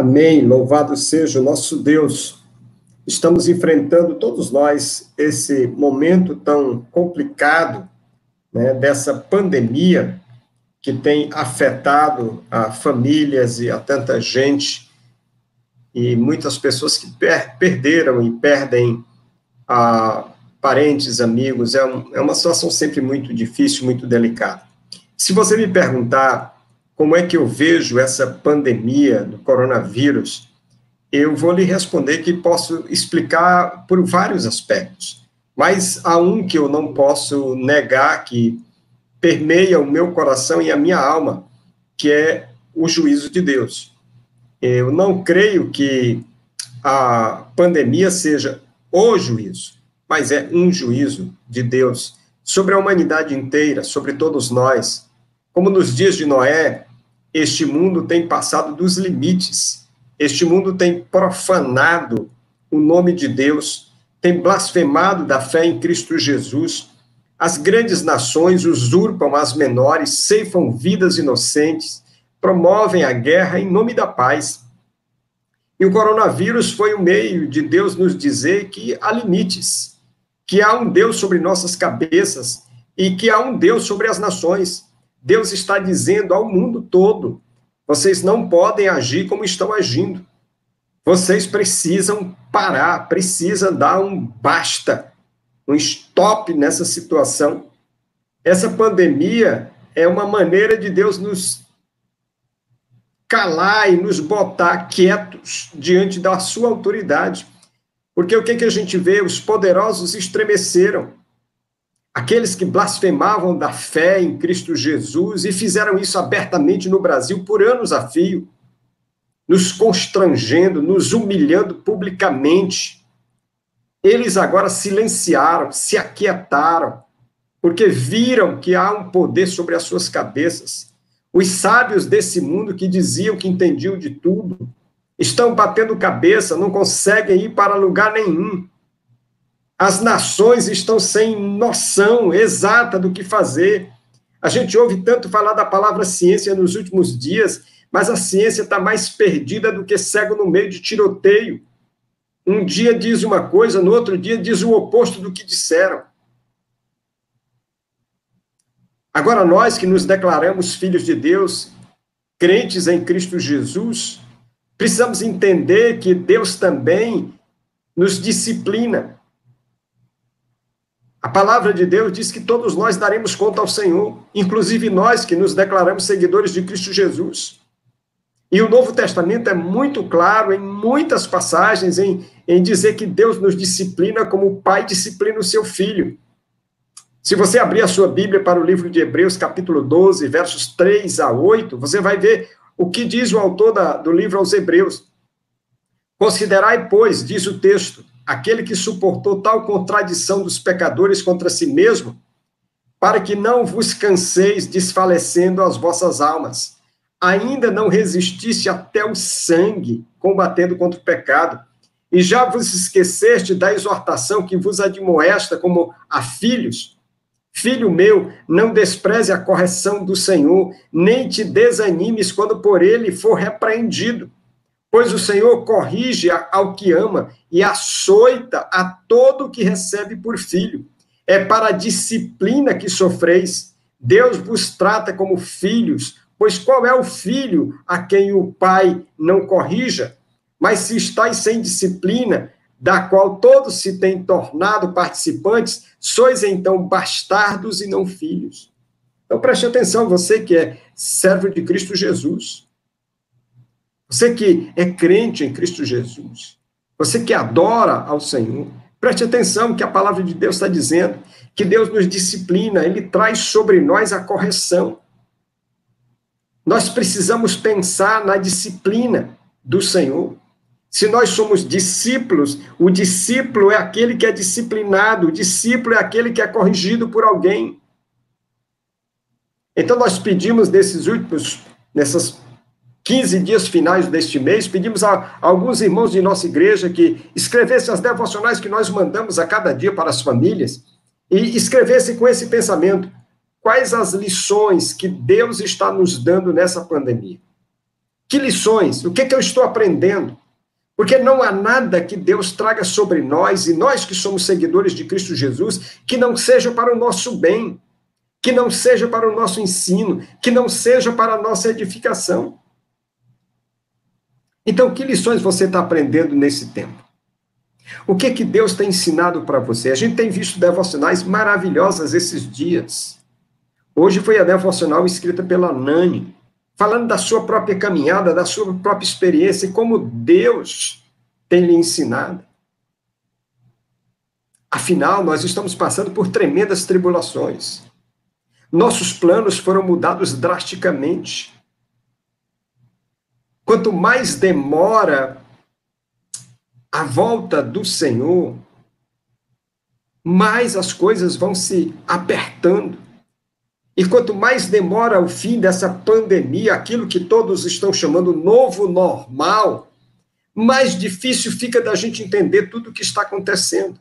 Amém. Louvado seja o nosso Deus. Estamos enfrentando todos nós esse momento tão complicado né, dessa pandemia que tem afetado a famílias e a tanta gente e muitas pessoas que per perderam e perdem a parentes, amigos. É, um, é uma situação sempre muito difícil, muito delicada. Se você me perguntar como é que eu vejo essa pandemia do coronavírus, eu vou lhe responder que posso explicar por vários aspectos, mas há um que eu não posso negar que permeia o meu coração e a minha alma, que é o juízo de Deus. Eu não creio que a pandemia seja o juízo, mas é um juízo de Deus sobre a humanidade inteira, sobre todos nós. Como nos dias de Noé, este mundo tem passado dos limites, este mundo tem profanado o nome de Deus, tem blasfemado da fé em Cristo Jesus. As grandes nações usurpam as menores, ceifam vidas inocentes, promovem a guerra em nome da paz. E o coronavírus foi o meio de Deus nos dizer que há limites, que há um Deus sobre nossas cabeças e que há um Deus sobre as nações. Deus está dizendo ao mundo todo: vocês não podem agir como estão agindo. Vocês precisam parar, precisam dar um basta, um stop nessa situação. Essa pandemia é uma maneira de Deus nos calar e nos botar quietos diante da sua autoridade. Porque o que, que a gente vê? Os poderosos estremeceram aqueles que blasfemavam da fé em Cristo Jesus e fizeram isso abertamente no Brasil por anos a fio, nos constrangendo, nos humilhando publicamente. Eles agora silenciaram, se aquietaram, porque viram que há um poder sobre as suas cabeças. Os sábios desse mundo que diziam que entendiam de tudo, estão batendo cabeça, não conseguem ir para lugar nenhum as nações estão sem noção exata do que fazer. A gente ouve tanto falar da palavra ciência nos últimos dias, mas a ciência está mais perdida do que cego no meio de tiroteio. Um dia diz uma coisa, no outro dia diz o oposto do que disseram. Agora, nós que nos declaramos filhos de Deus, crentes em Cristo Jesus, precisamos entender que Deus também nos disciplina. A palavra de Deus diz que todos nós daremos conta ao Senhor, inclusive nós que nos declaramos seguidores de Cristo Jesus. E o Novo Testamento é muito claro em muitas passagens em, em dizer que Deus nos disciplina como o pai disciplina o seu filho. Se você abrir a sua Bíblia para o livro de Hebreus, capítulo 12, versos 3 a 8, você vai ver o que diz o autor da, do livro aos Hebreus. Considerai, pois, diz o texto, aquele que suportou tal contradição dos pecadores contra si mesmo, para que não vos canseis desfalecendo as vossas almas. Ainda não resististe até o sangue, combatendo contra o pecado, e já vos esqueceste da exortação que vos admoesta como a filhos. Filho meu, não despreze a correção do Senhor, nem te desanimes quando por ele for repreendido Pois o Senhor corrige ao que ama e açoita a todo que recebe por filho. É para a disciplina que sofreis. Deus vos trata como filhos, pois qual é o filho a quem o pai não corrija? Mas se estáis sem disciplina, da qual todos se têm tornado participantes, sois então bastardos e não filhos. Então preste atenção, você que é servo de Cristo Jesus. Você que é crente em Cristo Jesus, você que adora ao Senhor, preste atenção que a palavra de Deus está dizendo que Deus nos disciplina, Ele traz sobre nós a correção. Nós precisamos pensar na disciplina do Senhor. Se nós somos discípulos, o discípulo é aquele que é disciplinado, o discípulo é aquele que é corrigido por alguém. Então nós pedimos nesses últimos, nessas 15 dias finais deste mês, pedimos a, alguns irmãos de nossa igreja que escrevessem as devocionais que nós mandamos a cada dia para as famílias e escrevessem com esse pensamento: quais as lições que Deus está nos dando nessa pandemia? Que lições? O que, que eu estou aprendendo? Porque não há nada que Deus traga sobre nós, e nós que somos seguidores de Cristo Jesus, que não seja para o nosso bem, que não seja para o nosso ensino, que não seja para a nossa edificação. Então, que lições você está aprendendo nesse tempo? O que que Deus tem ensinado para você? A gente tem visto devocionais maravilhosas esses dias. Hoje foi a devocional escrita pela Nani, falando da sua própria caminhada, da sua própria experiência e como Deus tem lhe ensinado. Afinal, nós estamos passando por tremendas tribulações. Nossos planos foram mudados drasticamente. Quanto mais demora a volta do Senhor, mais as coisas vão se apertando. E quanto mais demora o fim dessa pandemia, aquilo que todos estão chamando novo normal, mais difícil fica da gente entender tudo o que está acontecendo.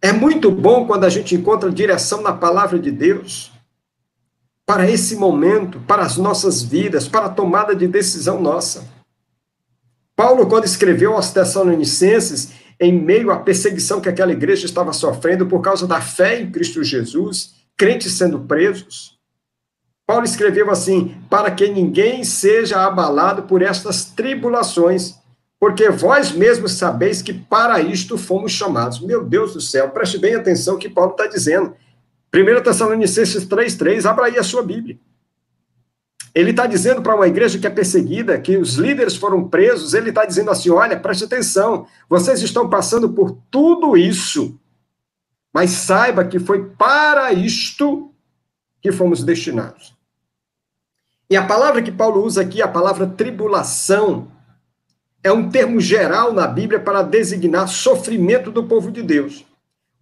É muito bom quando a gente encontra direção na palavra de Deus para esse momento, para as nossas vidas, para a tomada de decisão nossa. Paulo, quando escreveu aos Tessalonicenses, em meio à perseguição que aquela igreja estava sofrendo por causa da fé em Cristo Jesus, crentes sendo presos, Paulo escreveu assim: para que ninguém seja abalado por estas tribulações, porque vós mesmos sabeis que para isto fomos chamados. Meu Deus do céu, preste bem atenção o que Paulo está dizendo. 1 Tessalonicenses 3,3, abra aí a sua Bíblia. Ele está dizendo para uma igreja que é perseguida, que os líderes foram presos, ele está dizendo assim: olha, preste atenção, vocês estão passando por tudo isso, mas saiba que foi para isto que fomos destinados. E a palavra que Paulo usa aqui, a palavra tribulação, é um termo geral na Bíblia para designar sofrimento do povo de Deus.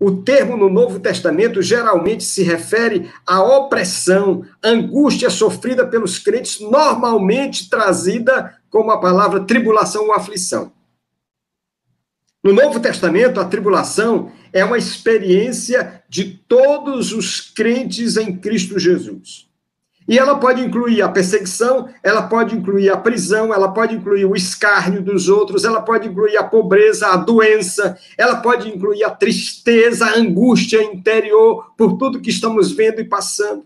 O termo no Novo Testamento geralmente se refere à opressão, angústia sofrida pelos crentes, normalmente trazida como a palavra tribulação ou aflição. No Novo Testamento, a tribulação é uma experiência de todos os crentes em Cristo Jesus. E ela pode incluir a perseguição, ela pode incluir a prisão, ela pode incluir o escárnio dos outros, ela pode incluir a pobreza, a doença, ela pode incluir a tristeza, a angústia interior por tudo que estamos vendo e passando.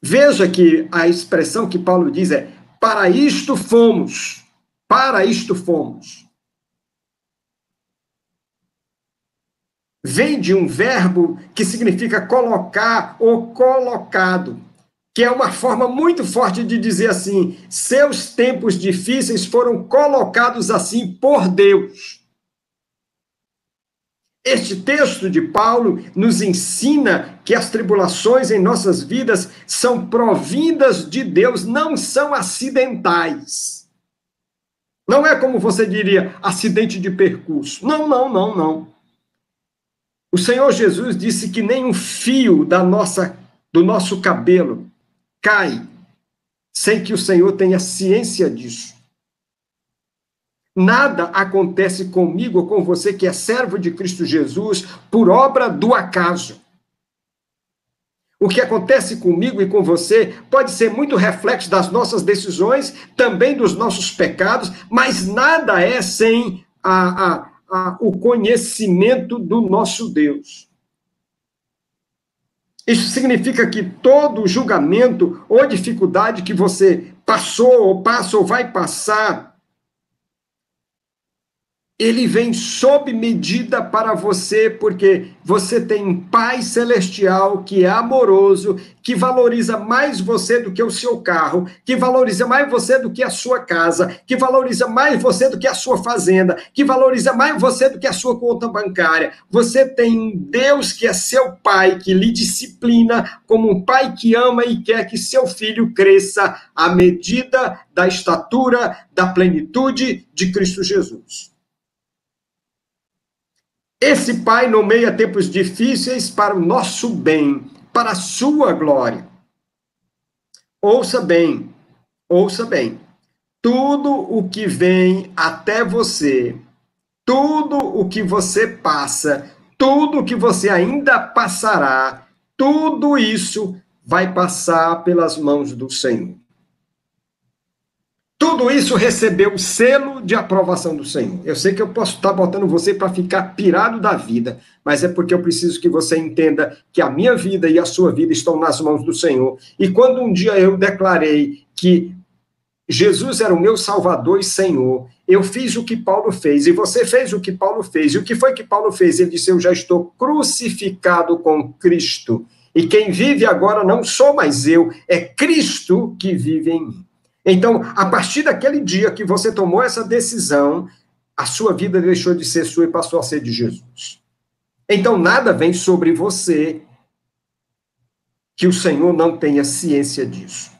Veja que a expressão que Paulo diz é: para isto fomos, para isto fomos. Vem de um verbo que significa colocar ou colocado, que é uma forma muito forte de dizer assim: seus tempos difíceis foram colocados assim por Deus. Este texto de Paulo nos ensina que as tribulações em nossas vidas são provindas de Deus, não são acidentais. Não é como você diria, acidente de percurso. Não, não, não, não. O Senhor Jesus disse que nem um fio da nossa, do nosso cabelo cai sem que o Senhor tenha ciência disso. Nada acontece comigo ou com você que é servo de Cristo Jesus por obra do acaso. O que acontece comigo e com você pode ser muito reflexo das nossas decisões, também dos nossos pecados, mas nada é sem a, a, a, o conhecimento do nosso Deus. Isso significa que todo julgamento ou dificuldade que você passou, ou passa, ou vai passar, ele vem sob medida para você, porque você tem um Pai celestial que é amoroso, que valoriza mais você do que o seu carro, que valoriza mais você do que a sua casa, que valoriza mais você do que a sua fazenda, que valoriza mais você do que a sua conta bancária. Você tem um Deus que é seu Pai, que lhe disciplina como um pai que ama e quer que seu filho cresça à medida da estatura, da plenitude de Cristo Jesus. Esse Pai nomeia tempos difíceis para o nosso bem, para a sua glória. Ouça bem, ouça bem. Tudo o que vem até você, tudo o que você passa, tudo o que você ainda passará, tudo isso vai passar pelas mãos do Senhor. Tudo isso recebeu o selo de aprovação do Senhor. Eu sei que eu posso estar botando você para ficar pirado da vida, mas é porque eu preciso que você entenda que a minha vida e a sua vida estão nas mãos do Senhor. E quando um dia eu declarei que Jesus era o meu Salvador e Senhor, eu fiz o que Paulo fez, e você fez o que Paulo fez. E o que foi que Paulo fez? Ele disse: Eu já estou crucificado com Cristo. E quem vive agora não sou mais eu, é Cristo que vive em mim. Então, a partir daquele dia que você tomou essa decisão, a sua vida deixou de ser sua e passou a ser de Jesus. Então, nada vem sobre você que o Senhor não tenha ciência disso.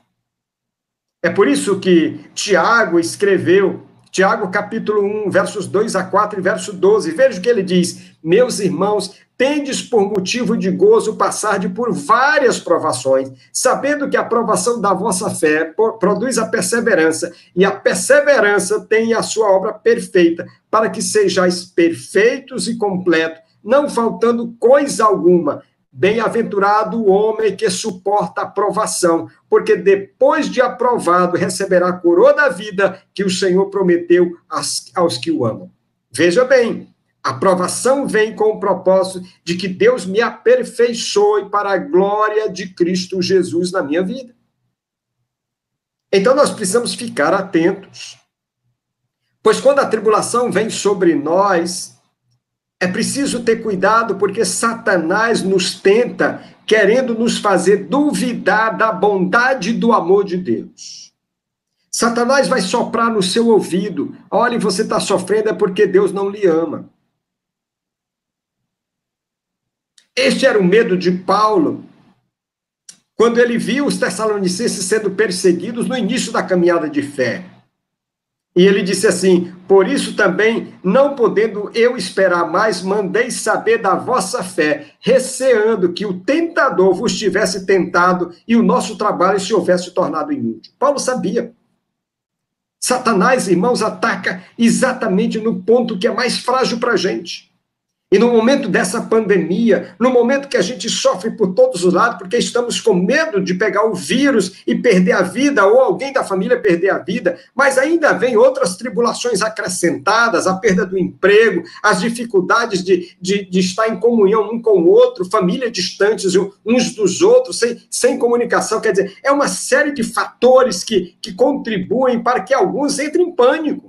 É por isso que Tiago escreveu, Tiago capítulo 1, versos 2 a 4 e verso 12. Veja o que ele diz: Meus irmãos, tendes por motivo de gozo passar de por várias provações, sabendo que a provação da vossa fé produz a perseverança, e a perseverança tem a sua obra perfeita, para que sejais perfeitos e completos, não faltando coisa alguma. Bem-aventurado o homem que suporta a provação, porque depois de aprovado receberá a coroa da vida que o Senhor prometeu aos que o amam. Veja bem, a aprovação vem com o propósito de que Deus me aperfeiçoe para a glória de Cristo Jesus na minha vida. Então nós precisamos ficar atentos. Pois quando a tribulação vem sobre nós, é preciso ter cuidado, porque Satanás nos tenta, querendo nos fazer duvidar da bondade e do amor de Deus. Satanás vai soprar no seu ouvido: olha, você está sofrendo é porque Deus não lhe ama. Este era o medo de Paulo quando ele viu os tessalonicenses sendo perseguidos no início da caminhada de fé. E ele disse assim: Por isso também, não podendo eu esperar mais, mandei saber da vossa fé, receando que o tentador vos tivesse tentado e o nosso trabalho se houvesse tornado inútil. Paulo sabia. Satanás, irmãos, ataca exatamente no ponto que é mais frágil para a gente. E no momento dessa pandemia, no momento que a gente sofre por todos os lados, porque estamos com medo de pegar o vírus e perder a vida, ou alguém da família perder a vida, mas ainda vem outras tribulações acrescentadas, a perda do emprego, as dificuldades de, de, de estar em comunhão um com o outro, família distantes uns dos outros, sem, sem comunicação. Quer dizer, é uma série de fatores que, que contribuem para que alguns entrem em pânico.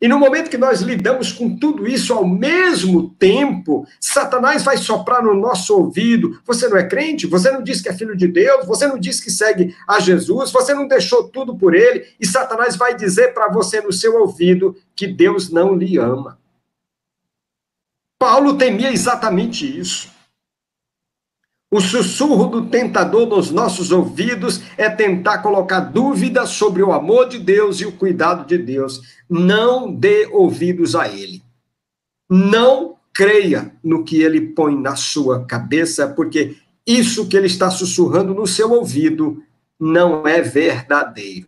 E no momento que nós lidamos com tudo isso ao mesmo tempo, Satanás vai soprar no nosso ouvido: você não é crente? Você não diz que é filho de Deus? Você não diz que segue a Jesus? Você não deixou tudo por ele? E Satanás vai dizer para você no seu ouvido que Deus não lhe ama. Paulo temia exatamente isso. O sussurro do tentador nos nossos ouvidos é tentar colocar dúvidas sobre o amor de Deus e o cuidado de Deus. Não dê ouvidos a ele. Não creia no que ele põe na sua cabeça, porque isso que ele está sussurrando no seu ouvido não é verdadeiro.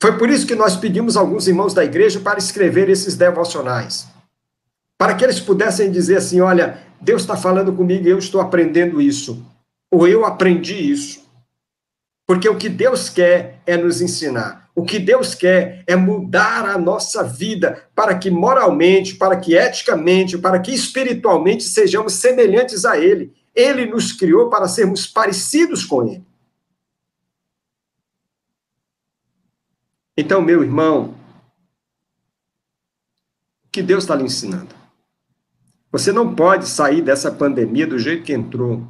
Foi por isso que nós pedimos alguns irmãos da igreja para escrever esses devocionais. Para que eles pudessem dizer assim: olha, Deus está falando comigo e eu estou aprendendo isso. Ou eu aprendi isso. Porque o que Deus quer é nos ensinar. O que Deus quer é mudar a nossa vida para que moralmente, para que eticamente, para que espiritualmente sejamos semelhantes a Ele. Ele nos criou para sermos parecidos com Ele. Então, meu irmão, o que Deus está lhe ensinando? Você não pode sair dessa pandemia do jeito que entrou.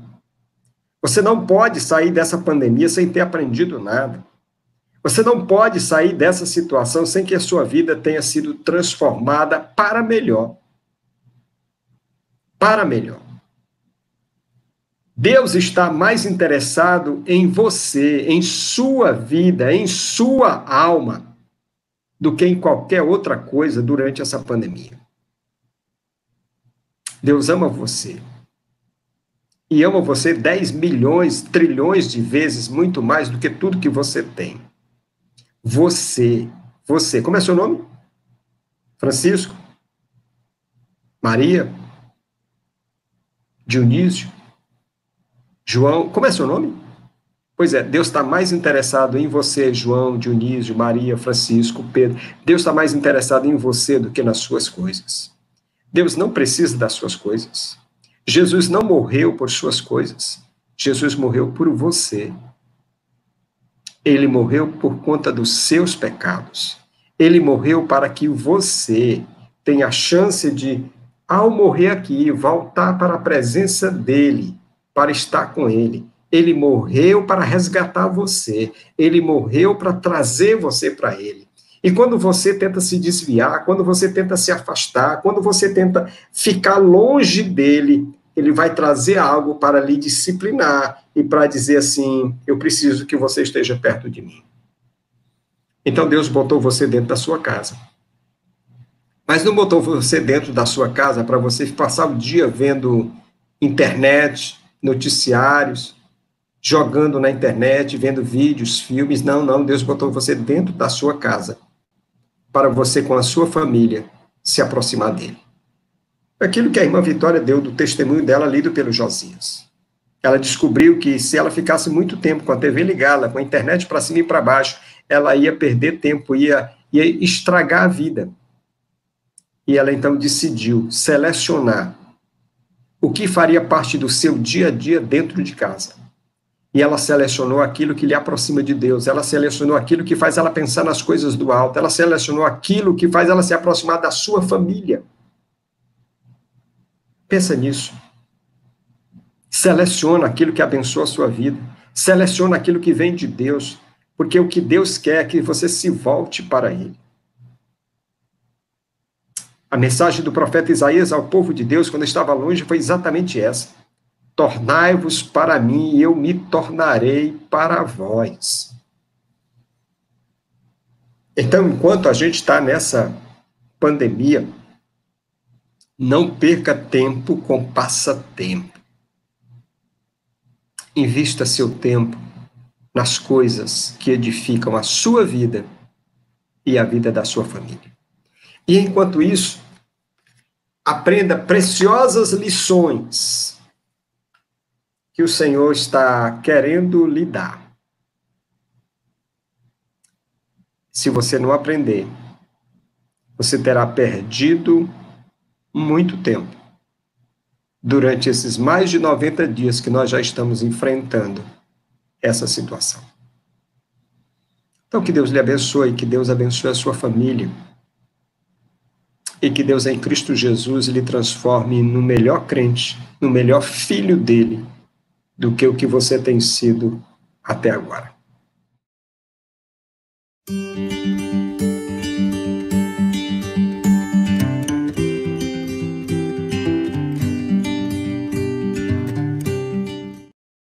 Você não pode sair dessa pandemia sem ter aprendido nada. Você não pode sair dessa situação sem que a sua vida tenha sido transformada para melhor. Para melhor. Deus está mais interessado em você, em sua vida, em sua alma, do que em qualquer outra coisa durante essa pandemia. Deus ama você. E ama você 10 milhões, trilhões de vezes muito mais do que tudo que você tem. Você, você, como é seu nome? Francisco? Maria? Dionísio? João, como é seu nome? Pois é, Deus está mais interessado em você, João, Dionísio, Maria, Francisco, Pedro. Deus está mais interessado em você do que nas suas coisas. Deus não precisa das suas coisas. Jesus não morreu por suas coisas. Jesus morreu por você. Ele morreu por conta dos seus pecados. Ele morreu para que você tenha a chance de, ao morrer aqui, voltar para a presença dele, para estar com ele ele morreu para resgatar você. Ele morreu para trazer você para ele. E quando você tenta se desviar, quando você tenta se afastar, quando você tenta ficar longe dele, ele vai trazer algo para lhe disciplinar e para dizer assim: eu preciso que você esteja perto de mim. Então Deus botou você dentro da sua casa. Mas não botou você dentro da sua casa para você passar o dia vendo internet, noticiários, jogando na internet, vendo vídeos, filmes. Não, não, Deus botou você dentro da sua casa para você, com a sua família, se aproximar dele. Aquilo que a irmã Vitória deu do testemunho dela lido pelo Josias. Ela descobriu que se ela ficasse muito tempo com a TV ligada, com a internet para cima e para baixo, ela ia perder tempo, ia, ia estragar a vida. E ela então decidiu selecionar o que faria parte do seu dia a dia dentro de casa e ela selecionou aquilo que lhe aproxima de Deus, ela selecionou aquilo que faz ela pensar nas coisas do alto, ela selecionou aquilo que faz ela se aproximar da sua família. Pensa nisso. Seleciona aquilo que abençoa a sua vida, seleciona aquilo que vem de Deus, porque o que Deus quer é que você se volte para Ele. A mensagem do profeta Isaías ao povo de Deus, quando estava longe, foi exatamente essa Tornai-vos para mim, e eu me tornarei para vós. Então, enquanto a gente está nessa pandemia, não perca tempo com passatempo. Invista seu tempo nas coisas que edificam a sua vida e a vida da sua família. E enquanto isso, aprenda preciosas lições que o Senhor está querendo lhe dar. Se você não aprender, você terá perdido muito tempo durante esses mais de 90 dias que nós já estamos enfrentando essa situação. Então, que Deus lhe abençoe, que Deus abençoe a sua família e que Deus em Cristo Jesus lhe transforme no melhor crente, no melhor filho dele do que o que você tem sido até agora.